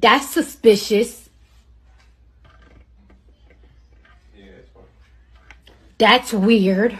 That's suspicious. That's weird.